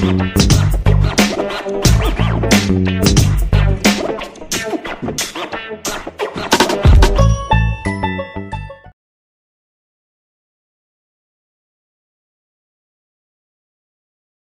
Música